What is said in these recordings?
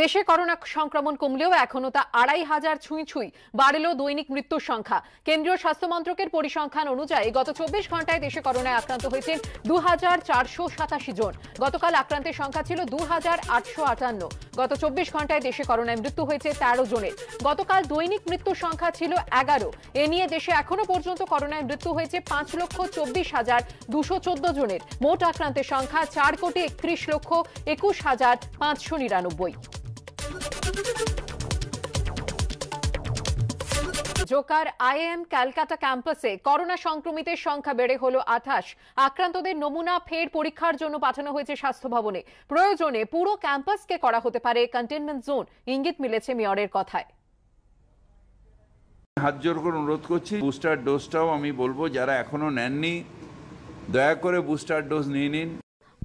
দেশে করোনা সংক্রমণ কমলেও এখনও তা আড়াই হাজার ছুঁই ছুঁই বাড়ল দৈনিক মৃত্যুর সংখ্যা। কেন্দ্রীয় স্বাস্থ্য মন্ত্রকের পরিসংখ্যান অনুযায়ী গত চব্বিশ ঘন্টায় দেশে করোনায় আক্রান্ত হয়েছেন দু হাজার চারশো সাতাশি জন। গতকাল আক্রান্তের সংখ্যা ছিল দু হাজার আটশো আটান্ন। গত চব্বিশ ঘন্টায় দেশে করোনায় মৃত্যু হয়েছে তেরো জনের। গতকাল দৈনিক মৃত্যুর সংখ্যা ছিল এগারো। এ নিয়ে দেশে এখনও পর্যন্ত করোনায় মৃত্যু হয়েছে পাঁচ লক্ষ চব্বিশ হাজার দুশো চোদ্দ জনের। মোট আক্রান্তের সংখ্যা চার কোটি একত্রিশ লক্ষ একুশ হাজার পাঁচশো নিরানব্বই। জোকার আইএম ক্যালকাটা ক্যাম্পাসে করোনা সংক্রমিতের সংখ্যা বেড়ে হলো আঠাশ। আক্রান্তদের নমুনা ফের পরীক্ষার জন্য পাঠানো হয়েছে স্বাস্থ্য ভবনে প্রয়োজনে পুরো ক্যাম্পাসকে করা হতে পারে কন্টেনমেন্ট জোন ইঙ্গিত মিলেছে মেয়রের কথায়। হাত জোর করে অনুরোধ করছি বুস্টার ডোজটাও আমি বলব, যারা এখনও নেননি, দয়া করে বুস্টার ডোজ নিয়ে নিন।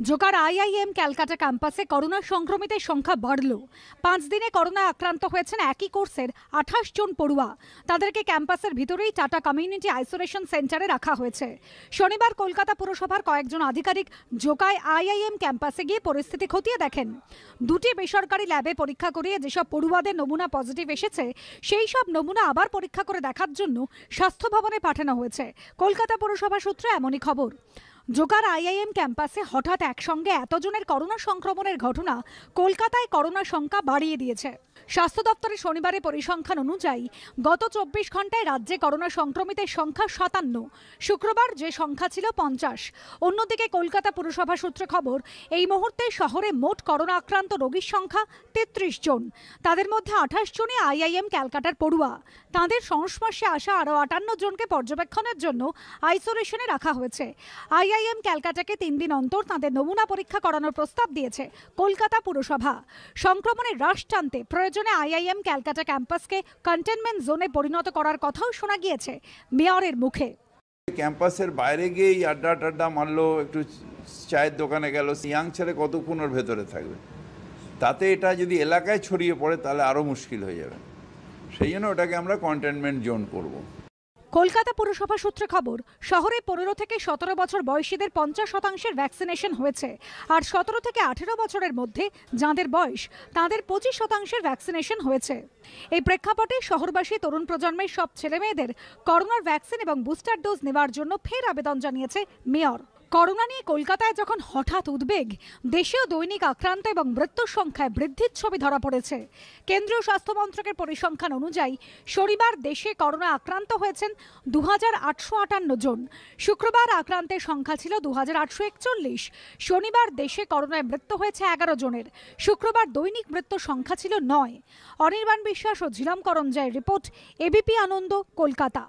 জোকার আইআইএম ক্যালকাটা ক্যাম্পাসে করোনা সংক্রমিতের সংখ্যা বাড়ল। পাঁচ দিনে করোনা আক্রান্ত হয়েছেন একই কোর্সের আঠাশ জন পড়ুয়া। তাদেরকে ক্যাম্পাসের ভিতরেই টাটা কমিউনিটি আইসোলেশন সেন্টারে রাখা হয়েছে। শনিবার কলকাতা পুরসভার কয়েকজন আধিকারিক জোকায় আইআইএম ক্যাম্পাসে গিয়ে পরিস্থিতি খতিয়ে দেখেন। দুটি বেসরকারি ল্যাবে পরীক্ষা করিয়ে যেসব পড়ুয়াদের নমুনা পজিটিভ এসেছে, সেই সব নমুনা আবার পরীক্ষা করে দেখার জন্য স্বাস্থ্য ভবনে পাঠানো হয়েছে। কলকাতা পুরসভা সূত্রে এমনই খবর। জোকার আইআইএম ক্যাম্পাসে হঠাৎ একসঙ্গে এতজনের করোনা সংক্রমণের ঘটনা কলকাতায় করোনা সংখ্যা বাড়িয়ে দিয়েছে। স্বাস্থ্য দপ্তরের শনিবারে পরিসংখ্যান অনুযায়ী, গত চব্বিশ ঘন্টায় রাজ্যে করোনা সংক্রমিতের সংখ্যা সাতান্ন। শুক্রবার যে সংখ্যা ছিল পঞ্চাশ। অন্যদিকে কলকাতা পুরসভা সূত্রে খবর, এই মুহূর্তে শহরে মোট করোনা আক্রান্ত রোগীর সংখ্যা তেত্রিশ জন। তাদের মধ্যে আঠাশ জনে আইআইএম ক্যালকাটার পড়ুয়া। তাদের সংস্পর্শে আসা আরও আটান্ন জনকে পর্যবেক্ষণের জন্য আইসোলেশনে রাখা হয়েছে। আইআইএম ক্যালকাটাকে তিন দিন অন্তর তাদের নমুনা পরীক্ষা করানোর প্রস্তাব দিয়েছে কলকাতা পুরসভা। সংক্রমণের হ্রাস টানতে প্রয়োজনে আইআইএম ক্যালকাটা ক্যাম্পাসকে কন্টেনমেন্ট জোনে পরিণত করার কথাও শোনা গিয়েছে মেয়রের মুখে। ক্যাম্পাসের বাইরে গিয়েই আড্ডা টাড্ডা মারলো, একটু চায়ের দোকানে গেল ইয়াং ছেলে কতক্ষণ ওর ভেতরে থাকবে? তাতে এটা যদি এলাকায় ছড়িয়ে পড়ে তাহলে আরও মুশকিল হয়ে যাবে। সেই জন্য ওটাকে আমরা কন্টেনমেন্ট জোন করব। কলকাতা পুরসভা সূত্রে খবর, শহরে পনেরো থেকে সতেরো বছর বয়সীদের পঞ্চাশ শতাংশের ভ্যাকসিনেশন হয়েছে। আর সতেরো থেকে আঠেরো বছরের মধ্যে যাঁদের বয়স, তাঁদের পঁচিশ শতাংশের ভ্যাকসিনেশন হয়েছে। এই প্রেক্ষাপটে শহরবাসী, তরুণ প্রজন্মের সব ছেলেমেয়েদের করোনার ভ্যাকসিন এবং বুস্টার ডোজ নেওয়ার জন্য ফের আবেদন জানিয়েছে মেয়র। করোনা নিয়ে কলকাতায় যখন হঠাৎ উদ্বেগ, দেশীয় দৈনিক আক্রান্ত এবং মৃত্যুর সংখ্যায় বৃদ্ধির ছবি ধরা পড়েছে। কেন্দ্রীয় স্বাস্থ্য মন্ত্রকের পরিসংখ্যান অনুযায়ী, শনিবার দেশে করোনা আক্রান্ত হয়েছেন দু হাজার আটশো আটান্ন জন। শুক্রবার আক্রান্তের সংখ্যা ছিল দু হাজার আটশো একচল্লিশ। শনিবার দেশে করোনায় মৃত্যু হয়েছে এগারো জনের। শুক্রবার দৈনিক মৃত্যুর সংখ্যা ছিল নয়। অনির্বাণ বিশ্বাস ও ঝিলাম করঞ্জয়ের রিপোর্ট, এবিপি আনন্দ, কলকাতা।